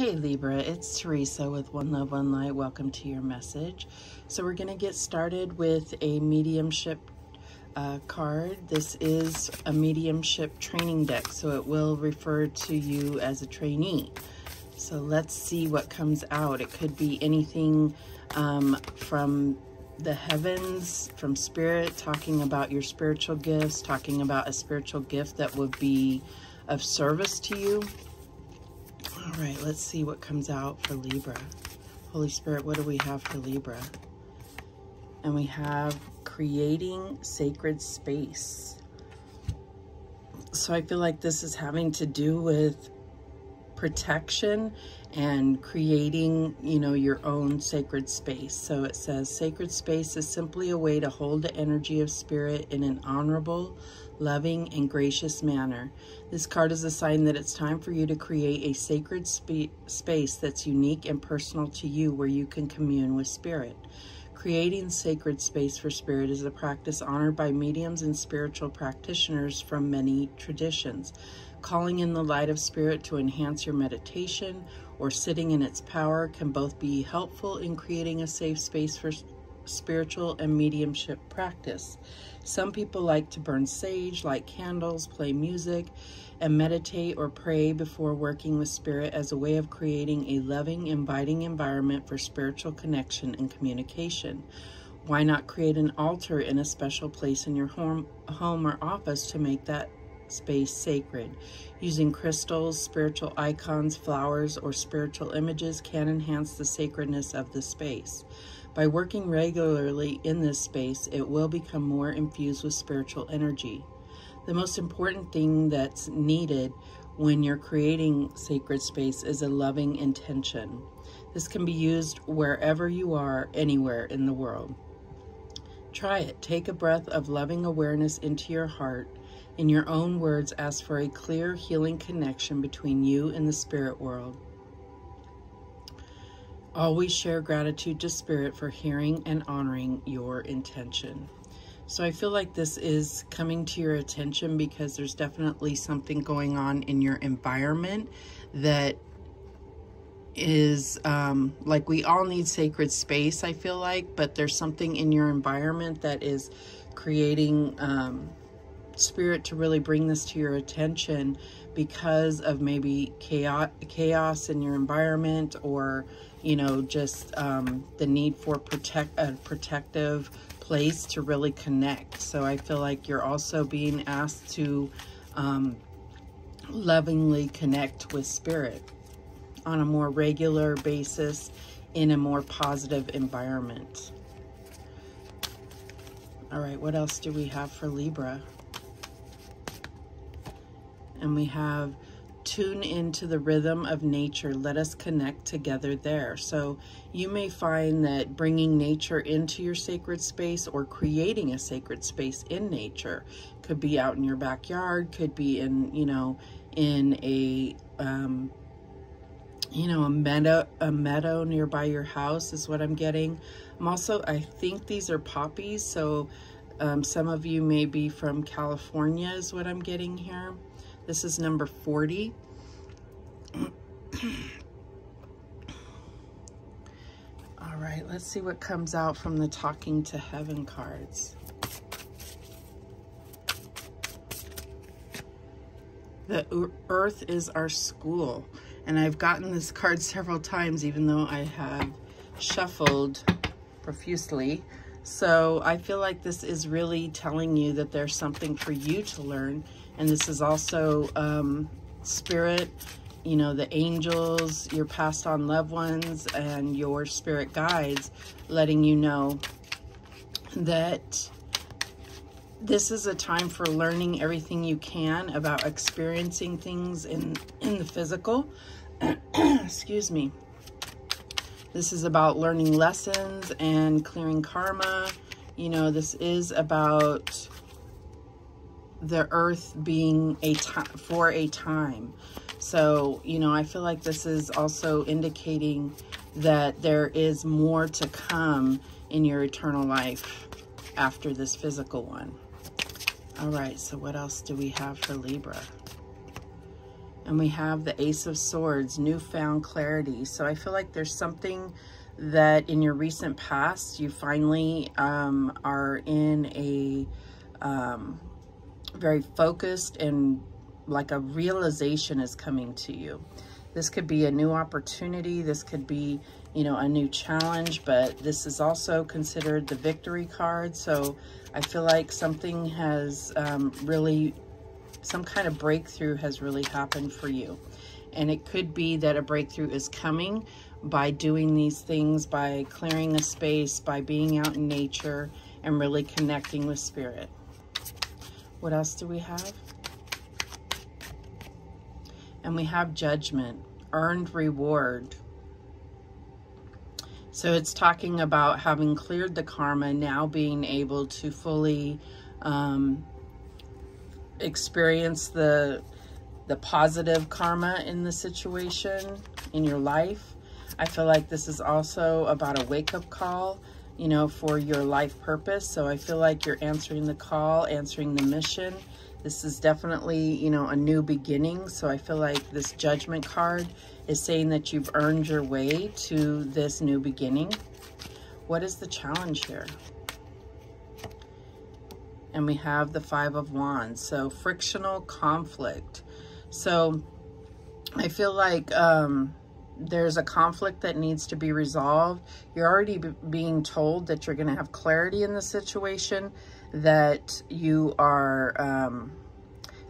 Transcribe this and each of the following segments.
Hey Libra, it's Teresa with One Love, One Light. Welcome to your message. So we're going to get started with a mediumship uh, card. This is a mediumship training deck, so it will refer to you as a trainee. So let's see what comes out. It could be anything um, from the heavens, from spirit, talking about your spiritual gifts, talking about a spiritual gift that would be of service to you all right, let's see what comes out for Libra. Holy Spirit, what do we have for Libra? And we have creating sacred space. So I feel like this is having to do with protection and creating, you know, your own sacred space. So it says sacred space is simply a way to hold the energy of spirit in an honorable, loving, and gracious manner. This card is a sign that it's time for you to create a sacred sp space that's unique and personal to you where you can commune with spirit. Creating sacred space for spirit is a practice honored by mediums and spiritual practitioners from many traditions. Calling in the light of spirit to enhance your meditation or sitting in its power can both be helpful in creating a safe space for spiritual and mediumship practice. Some people like to burn sage, light candles, play music, and meditate or pray before working with spirit as a way of creating a loving, inviting environment for spiritual connection and communication. Why not create an altar in a special place in your home, home or office to make that space sacred. Using crystals, spiritual icons, flowers, or spiritual images can enhance the sacredness of the space. By working regularly in this space, it will become more infused with spiritual energy. The most important thing that's needed when you're creating sacred space is a loving intention. This can be used wherever you are, anywhere in the world. Try it. Take a breath of loving awareness into your heart. In your own words, ask for a clear, healing connection between you and the spirit world. Always share gratitude to Spirit for hearing and honoring your intention. So I feel like this is coming to your attention because there's definitely something going on in your environment that is um, like we all need sacred space, I feel like, but there's something in your environment that is creating um, spirit to really bring this to your attention because of maybe chaos, chaos in your environment or you know, just um, the need for protect a protective place to really connect. So I feel like you're also being asked to um, lovingly connect with spirit on a more regular basis in a more positive environment. All right, what else do we have for Libra? And we have tune into the rhythm of nature. Let us connect together there. So you may find that bringing nature into your sacred space or creating a sacred space in nature could be out in your backyard, could be in, you know, in a, um, you know, a meadow, a meadow nearby your house is what I'm getting. I'm also, I think these are poppies. So um, some of you may be from California is what I'm getting here. This is number 40. All right, let's see what comes out from the Talking to Heaven cards. The earth is our school. And I've gotten this card several times, even though I have shuffled profusely. So I feel like this is really telling you that there's something for you to learn and this is also um, spirit, you know, the angels, your passed on loved ones, and your spirit guides letting you know that this is a time for learning everything you can about experiencing things in, in the physical. Excuse me. This is about learning lessons and clearing karma. You know, this is about the earth being a time for a time. So, you know, I feel like this is also indicating that there is more to come in your eternal life after this physical one. All right, so what else do we have for Libra? And we have the Ace of Swords, newfound clarity. So I feel like there's something that in your recent past, you finally um, are in a um, very focused and like a realization is coming to you. This could be a new opportunity. This could be, you know, a new challenge, but this is also considered the victory card. So I feel like something has um, really, some kind of breakthrough has really happened for you. And it could be that a breakthrough is coming by doing these things, by clearing a space, by being out in nature, and really connecting with spirit. What else do we have? And we have judgment, earned reward. So it's talking about having cleared the karma, now being able to fully um, experience the the positive karma in the situation in your life. I feel like this is also about a wake-up call, you know, for your life purpose. So I feel like you're answering the call, answering the mission, this is definitely, you know, a new beginning. So I feel like this judgment card is saying that you've earned your way to this new beginning. What is the challenge here? And we have the Five of Wands. So frictional conflict. So I feel like um, there's a conflict that needs to be resolved. You're already being told that you're going to have clarity in the situation that you are um,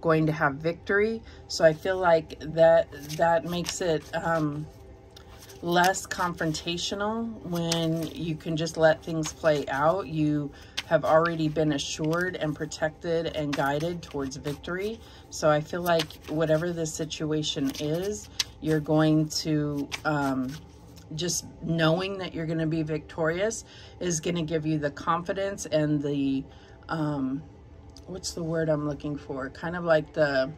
going to have victory. So I feel like that that makes it um, less confrontational when you can just let things play out. You have already been assured and protected and guided towards victory. So I feel like whatever the situation is, you're going to um, just knowing that you're going to be victorious is going to give you the confidence and the um, what's the word I'm looking for? Kind of like the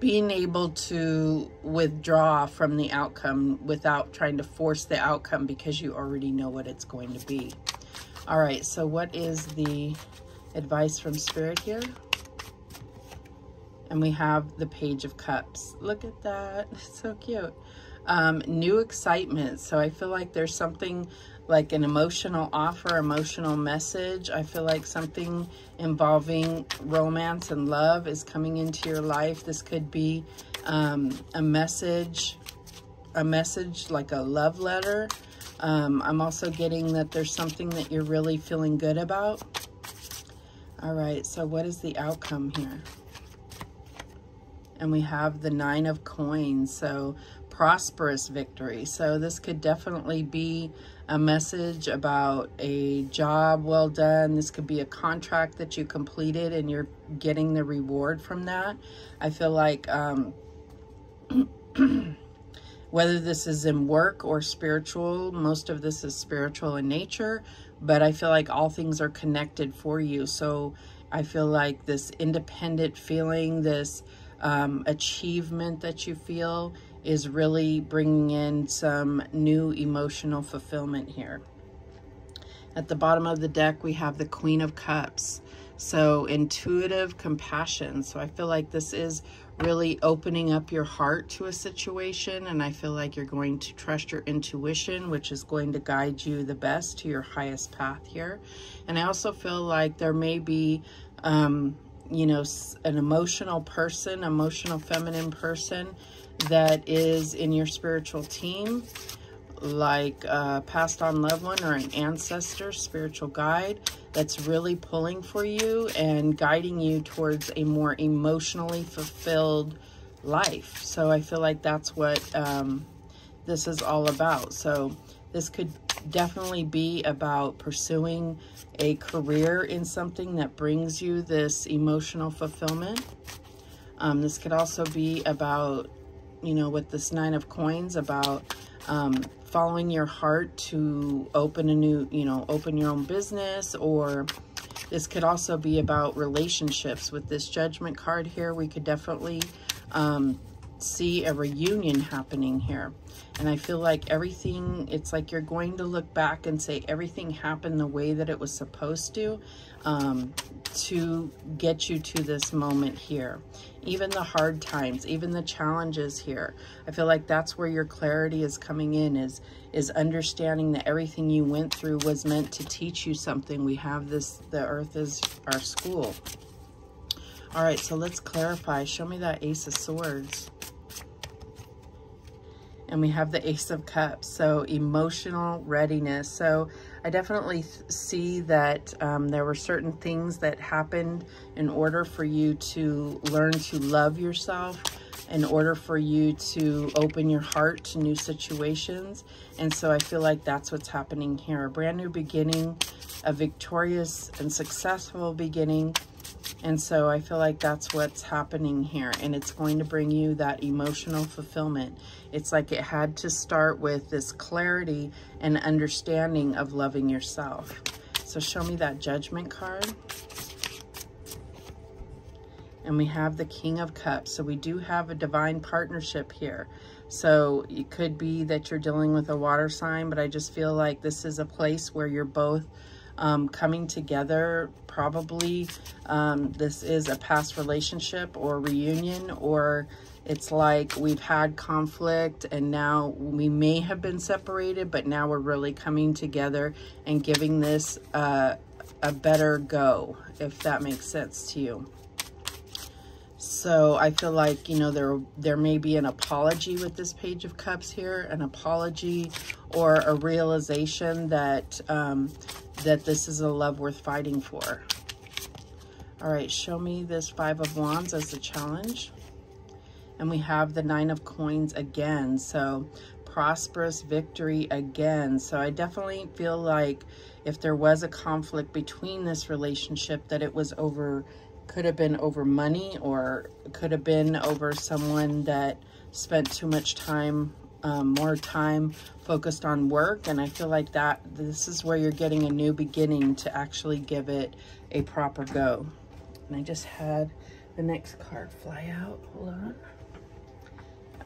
being able to withdraw from the outcome without trying to force the outcome because you already know what it's going to be. All right, so what is the advice from Spirit here? And we have the Page of Cups. Look at that. It's so cute. Um, new excitement. So I feel like there's something like an emotional offer, emotional message. I feel like something involving romance and love is coming into your life. This could be um, a message, a message like a love letter. Um, I'm also getting that there's something that you're really feeling good about. All right, so what is the outcome here? And we have the nine of coins. So prosperous victory. So this could definitely be a message about a job well done. This could be a contract that you completed and you're getting the reward from that. I feel like um, whether this is in work or spiritual, most of this is spiritual in nature, but I feel like all things are connected for you. So I feel like this independent feeling, this um, achievement that you feel is really bringing in some new emotional fulfillment here. At the bottom of the deck, we have the Queen of Cups. So intuitive compassion. So I feel like this is really opening up your heart to a situation and I feel like you're going to trust your intuition which is going to guide you the best to your highest path here. And I also feel like there may be um, you know, an emotional person, emotional feminine person that is in your spiritual team, like a passed on loved one or an ancestor, spiritual guide, that's really pulling for you and guiding you towards a more emotionally fulfilled life. So I feel like that's what um, this is all about. So this could definitely be about pursuing a career in something that brings you this emotional fulfillment. Um, this could also be about you know, with this nine of coins about um, following your heart to open a new, you know, open your own business or this could also be about relationships with this judgment card here. We could definitely um, see a reunion happening here. And I feel like everything, it's like you're going to look back and say everything happened the way that it was supposed to um, to get you to this moment here. Even the hard times, even the challenges here. I feel like that's where your clarity is coming in is, is understanding that everything you went through was meant to teach you something. We have this, the earth is our school. All right, so let's clarify. Show me that Ace of Swords. And we have the Ace of Cups, so emotional readiness. So I definitely see that um, there were certain things that happened in order for you to learn to love yourself, in order for you to open your heart to new situations. And so I feel like that's what's happening here. A brand new beginning, a victorious and successful beginning, and so I feel like that's what's happening here. And it's going to bring you that emotional fulfillment. It's like it had to start with this clarity and understanding of loving yourself. So show me that judgment card. And we have the King of Cups. So we do have a divine partnership here. So it could be that you're dealing with a water sign, but I just feel like this is a place where you're both um, coming together. Probably um, this is a past relationship or reunion, or it's like we've had conflict and now we may have been separated, but now we're really coming together and giving this uh, a better go, if that makes sense to you. So I feel like, you know, there there may be an apology with this Page of Cups here, an apology or a realization that um, that this is a love worth fighting for. All right, show me this Five of Wands as the challenge. And we have the Nine of Coins again. So prosperous victory again. So I definitely feel like if there was a conflict between this relationship that it was over, could have been over money or could have been over someone that spent too much time um, more time focused on work. And I feel like that this is where you're getting a new beginning to actually give it a proper go. And I just had the next card fly out. Hold on.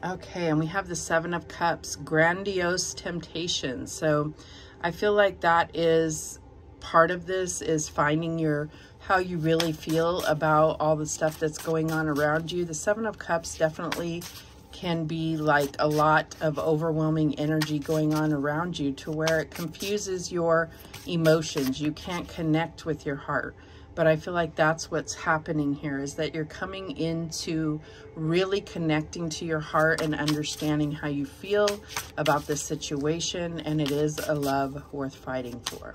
Okay, and we have the Seven of Cups, Grandiose Temptation. So I feel like that is part of this is finding your how you really feel about all the stuff that's going on around you. The Seven of Cups definitely can be like a lot of overwhelming energy going on around you to where it confuses your emotions. You can't connect with your heart. But I feel like that's what's happening here is that you're coming into really connecting to your heart and understanding how you feel about this situation. And it is a love worth fighting for.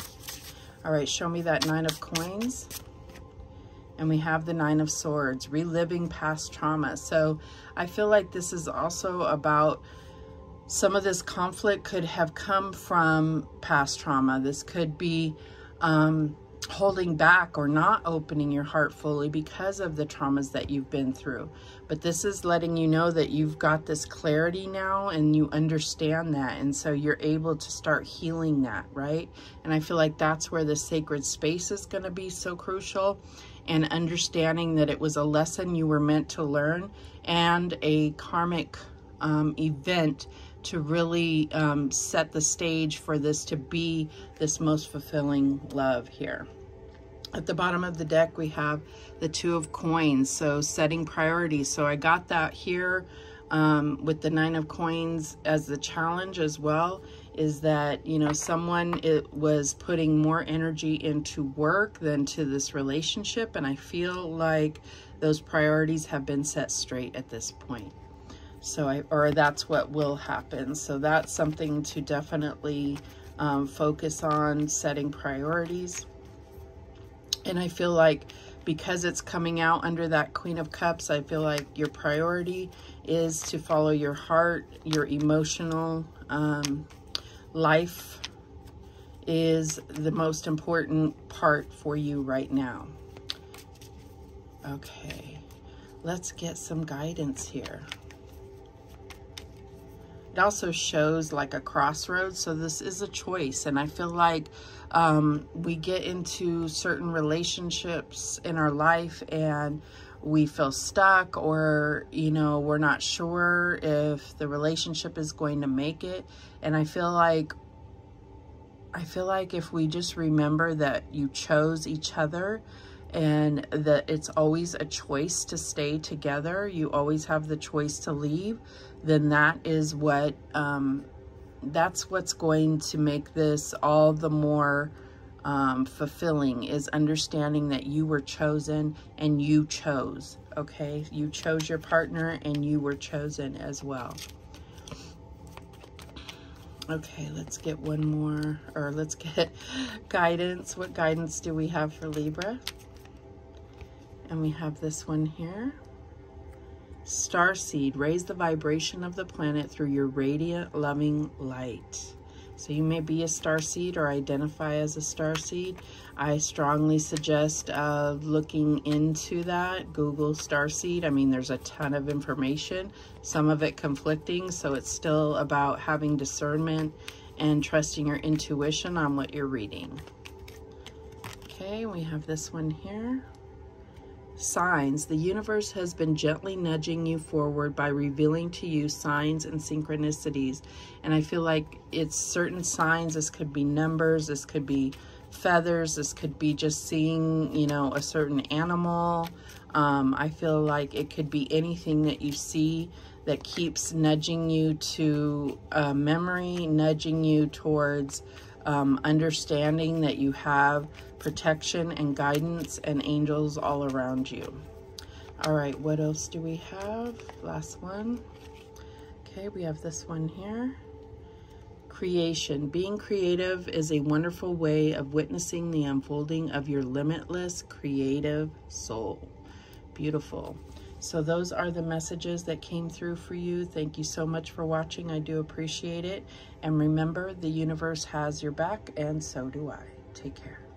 All right, show me that nine of coins. And we have the Nine of Swords, reliving past trauma. So I feel like this is also about some of this conflict could have come from past trauma. This could be um, holding back or not opening your heart fully because of the traumas that you've been through. But this is letting you know that you've got this clarity now and you understand that. And so you're able to start healing that, right? And I feel like that's where the sacred space is going to be so crucial and understanding that it was a lesson you were meant to learn and a karmic um, event to really um, set the stage for this to be this most fulfilling love here. At the bottom of the deck, we have the Two of Coins, so setting priorities. So I got that here um, with the Nine of Coins as the challenge as well is that, you know, someone it was putting more energy into work than to this relationship. And I feel like those priorities have been set straight at this point. So I, or that's what will happen. So that's something to definitely um, focus on setting priorities. And I feel like because it's coming out under that Queen of Cups, I feel like your priority is to follow your heart, your emotional um, life is the most important part for you right now. Okay, let's get some guidance here. It also shows like a crossroads, so this is a choice. And I feel like um, we get into certain relationships in our life and we feel stuck or, you know, we're not sure if the relationship is going to make it. And I feel like I feel like if we just remember that you chose each other and that it's always a choice to stay together, you always have the choice to leave, then that is what, um, that's what's going to make this all the more um, fulfilling is understanding that you were chosen and you chose, okay? You chose your partner and you were chosen as well. Okay, let's get one more, or let's get guidance. What guidance do we have for Libra? And we have this one here. Star seed, raise the vibration of the planet through your radiant, loving light. So you may be a star seed or identify as a star seed. I strongly suggest uh, looking into that. Google star seed. I mean, there's a ton of information, some of it conflicting. So it's still about having discernment and trusting your intuition on what you're reading. Okay, we have this one here signs, the universe has been gently nudging you forward by revealing to you signs and synchronicities. And I feel like it's certain signs. This could be numbers, this could be feathers, this could be just seeing, you know, a certain animal. Um, I feel like it could be anything that you see that keeps nudging you to a memory, nudging you towards um, understanding that you have protection and guidance and angels all around you. All right, what else do we have? Last one. Okay, we have this one here. Creation. Being creative is a wonderful way of witnessing the unfolding of your limitless creative soul. Beautiful. So those are the messages that came through for you. Thank you so much for watching. I do appreciate it. And remember, the universe has your back, and so do I. Take care.